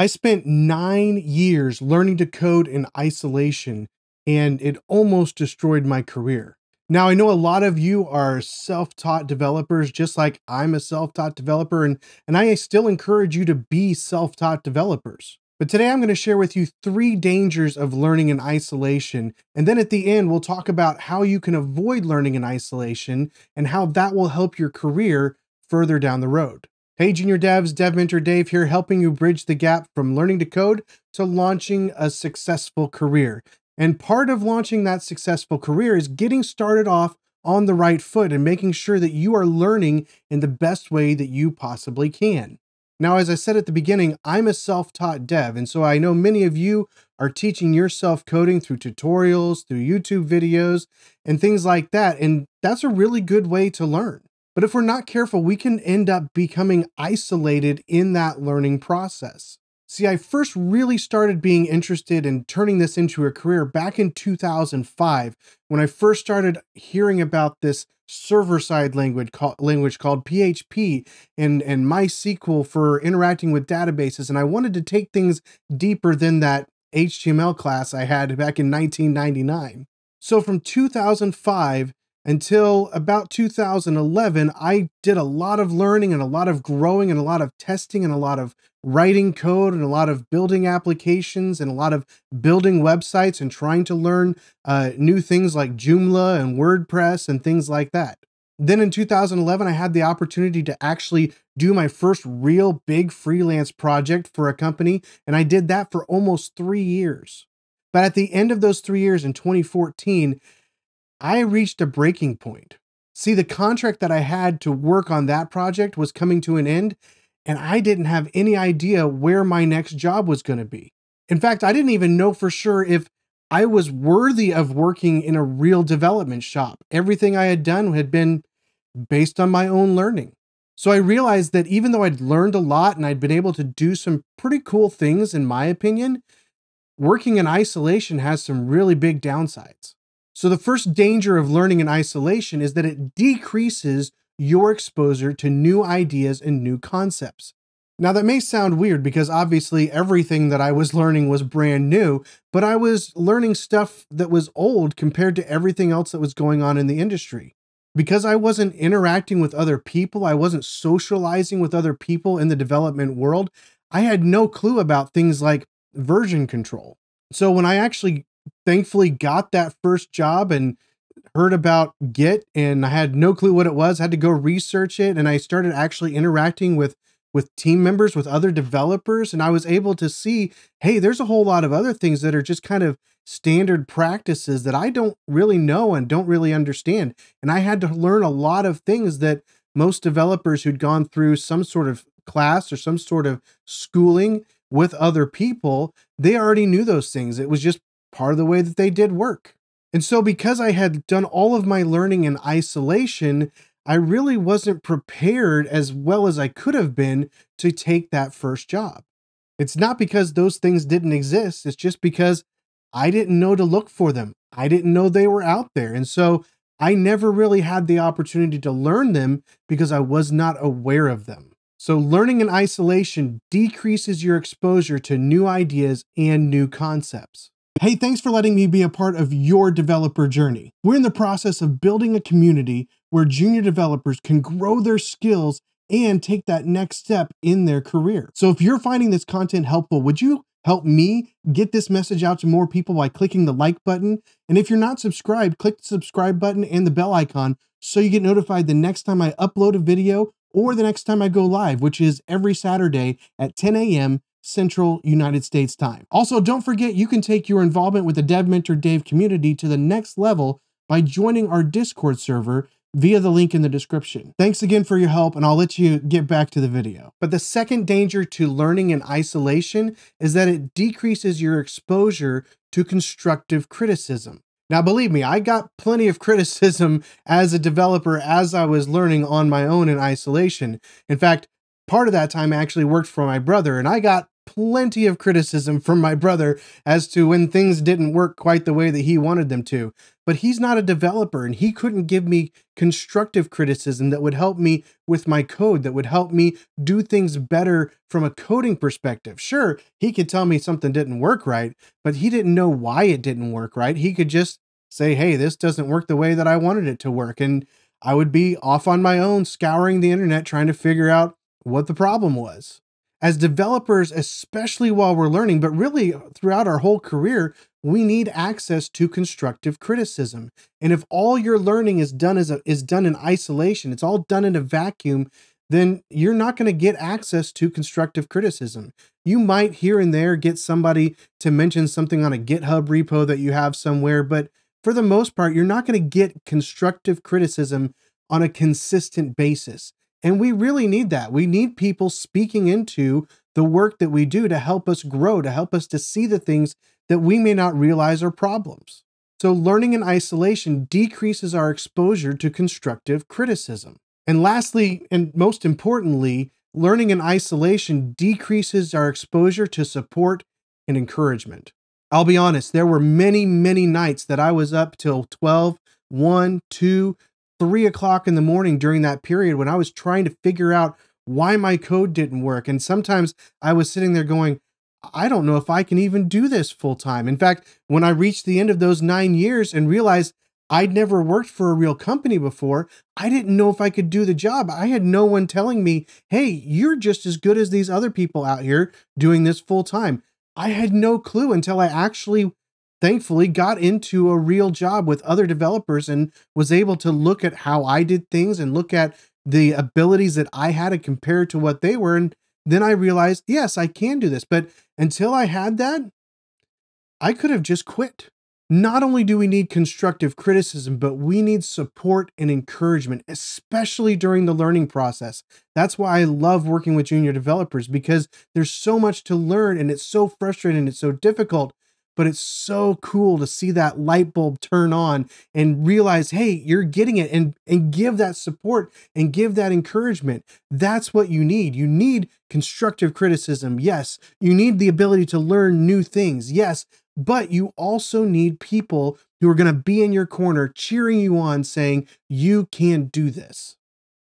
I spent nine years learning to code in isolation, and it almost destroyed my career. Now, I know a lot of you are self taught developers, just like I'm a self taught developer, and, and I still encourage you to be self taught developers. But today I'm going to share with you three dangers of learning in isolation. And then at the end, we'll talk about how you can avoid learning in isolation and how that will help your career further down the road. Hey, Junior Devs, Dev Mentor Dave here, helping you bridge the gap from learning to code to launching a successful career. And part of launching that successful career is getting started off on the right foot and making sure that you are learning in the best way that you possibly can. Now, as I said at the beginning, I'm a self taught dev, and so I know many of you are teaching yourself coding through tutorials, through YouTube videos, and things like that. And that's a really good way to learn. But if we're not careful, we can end up becoming isolated in that learning process. See, I first really started being interested in turning this into a career back in 2005 when I first started hearing about this server-side language called, language called PHP and, and MySQL for interacting with databases. And I wanted to take things deeper than that HTML class I had back in 1999. So from 2005 until about 2011, I did a lot of learning and a lot of growing and a lot of testing and a lot of writing code and a lot of building applications and a lot of building websites and trying to learn uh, new things like Joomla and WordPress and things like that. Then in 2011, I had the opportunity to actually do my first real big freelance project for a company, and I did that for almost three years. But at the end of those three years in 2014, I reached a breaking point. See, the contract that I had to work on that project was coming to an end, and I didn't have any idea where my next job was going to be. In fact, I didn't even know for sure if I was worthy of working in a real development shop. Everything I had done had been based on my own learning. So I realized that even though I'd learned a lot and I'd been able to do some pretty cool things, in my opinion, working in isolation has some really big downsides. So, the first danger of learning in isolation is that it decreases your exposure to new ideas and new concepts. Now, that may sound weird because obviously everything that I was learning was brand new, but I was learning stuff that was old compared to everything else that was going on in the industry. Because I wasn't interacting with other people, I wasn't socializing with other people in the development world, I had no clue about things like version control. So when I actually thankfully got that first job and heard about Git and I had no clue what it was. I had to go research it and I started actually interacting with with team members, with other developers and I was able to see, hey, there's a whole lot of other things that are just kind of standard practices that I don't really know and don't really understand. And I had to learn a lot of things that most developers who'd gone through some sort of class or some sort of schooling with other people, they already knew those things. It was just part of the way that they did work. And so, because I had done all of my learning in isolation, I really wasn't prepared as well as I could have been to take that first job. It's not because those things didn't exist, it's just because I didn't know to look for them. I didn't know they were out there. And so, I never really had the opportunity to learn them because I was not aware of them. So, learning in isolation decreases your exposure to new ideas and new concepts. Hey, thanks for letting me be a part of your developer journey. We're in the process of building a community where junior developers can grow their skills and take that next step in their career. So if you're finding this content helpful, would you help me get this message out to more people by clicking the like button? And if you're not subscribed, click the subscribe button and the bell icon so you get notified the next time I upload a video or the next time I go live, which is every Saturday at 10 a.m. Central United States time. Also, don't forget you can take your involvement with the Dev Mentor Dave community to the next level by joining our Discord server via the link in the description. Thanks again for your help, and I'll let you get back to the video. But the second danger to learning in isolation is that it decreases your exposure to constructive criticism. Now, believe me, I got plenty of criticism as a developer as I was learning on my own in isolation. In fact, part of that time I actually worked for my brother, and I got plenty of criticism from my brother as to when things didn't work quite the way that he wanted them to. But he's not a developer and he couldn't give me constructive criticism that would help me with my code, that would help me do things better from a coding perspective. Sure, he could tell me something didn't work right, but he didn't know why it didn't work right. He could just say, hey, this doesn't work the way that I wanted it to work. And I would be off on my own, scouring the internet, trying to figure out what the problem was as developers, especially while we're learning, but really throughout our whole career, we need access to constructive criticism. And if all your learning is done as a, is done in isolation, it's all done in a vacuum, then you're not going to get access to constructive criticism. You might here and there get somebody to mention something on a GitHub repo that you have somewhere, but for the most part, you're not going to get constructive criticism on a consistent basis. And we really need that. We need people speaking into the work that we do to help us grow, to help us to see the things that we may not realize are problems. So, learning in isolation decreases our exposure to constructive criticism. And lastly, and most importantly, learning in isolation decreases our exposure to support and encouragement. I'll be honest, there were many, many nights that I was up till 12, 1, 2, three o'clock in the morning during that period when I was trying to figure out why my code didn't work. And sometimes I was sitting there going, I don't know if I can even do this full time. In fact, when I reached the end of those nine years and realized I'd never worked for a real company before, I didn't know if I could do the job. I had no one telling me, hey, you're just as good as these other people out here doing this full time. I had no clue until I actually thankfully got into a real job with other developers and was able to look at how I did things and look at the abilities that I had to compare to what they were. And then I realized, yes, I can do this. But until I had that, I could have just quit. Not only do we need constructive criticism, but we need support and encouragement, especially during the learning process. That's why I love working with junior developers because there's so much to learn and it's so frustrating and it's so difficult but it's so cool to see that light bulb turn on and realize hey you're getting it and and give that support and give that encouragement. That's what you need. You need constructive criticism yes. You need the ability to learn new things yes. But you also need people who are going to be in your corner cheering you on saying you can do this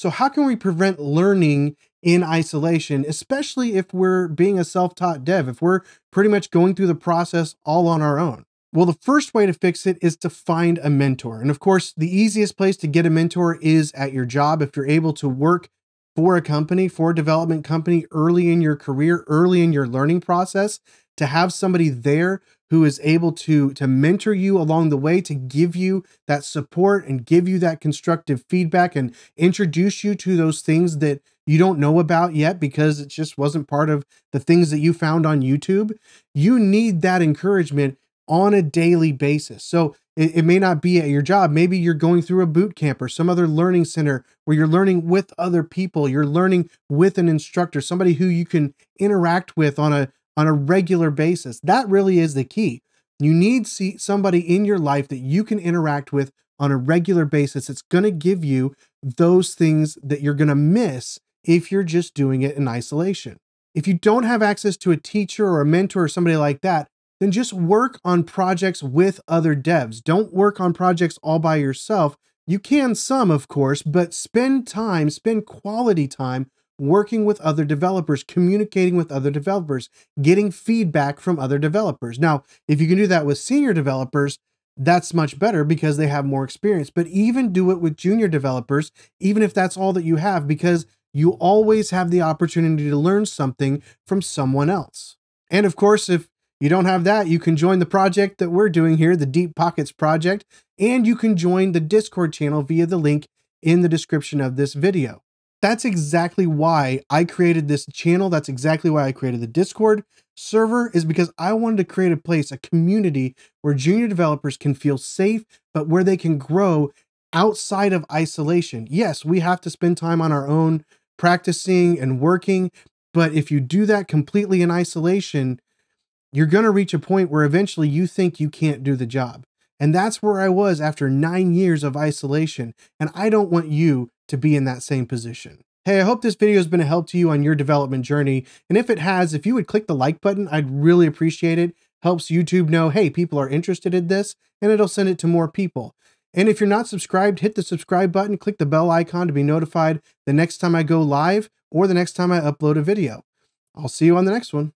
so how can we prevent learning in isolation, especially if we're being a self taught dev, if we're pretty much going through the process all on our own? Well, the first way to fix it is to find a mentor. And of course, the easiest place to get a mentor is at your job. If you're able to work for a company, for a development company early in your career, early in your learning process, to have somebody there who is able to to mentor you along the way to give you that support and give you that constructive feedback and introduce you to those things that you don't know about yet because it just wasn't part of the things that you found on YouTube you need that encouragement on a daily basis. So it, it may not be at your job. Maybe you're going through a boot camp or some other learning center where you're learning with other people. You're learning with an instructor somebody who you can interact with on a on a regular basis. That really is the key. You need see somebody in your life that you can interact with on a regular basis. It's going to give you those things that you're going to miss if you're just doing it in isolation. If you don't have access to a teacher or a mentor or somebody like that, then just work on projects with other devs. Don't work on projects all by yourself. You can some, of course, but spend time, spend quality time working with other developers, communicating with other developers, getting feedback from other developers. Now, if you can do that with senior developers, that's much better because they have more experience. But even do it with junior developers, even if that's all that you have, because you always have the opportunity to learn something from someone else. And of course, if you don't have that, you can join the project that we're doing here, the Deep Pockets Project, and you can join the Discord channel via the link in the description of this video that's exactly why I created this channel. That's exactly why I created the Discord server is because I wanted to create a place, a community where junior developers can feel safe, but where they can grow outside of isolation. Yes, we have to spend time on our own practicing and working, but if you do that completely in isolation, you're going to reach a point where eventually you think you can't do the job. And that's where I was after nine years of isolation. And I don't want you to be in that same position. Hey, I hope this video has been a help to you on your development journey. And if it has, if you would click the like button, I'd really appreciate it. Helps YouTube know, hey, people are interested in this, and it'll send it to more people. And if you're not subscribed, hit the subscribe button, click the bell icon to be notified the next time I go live or the next time I upload a video. I'll see you on the next one.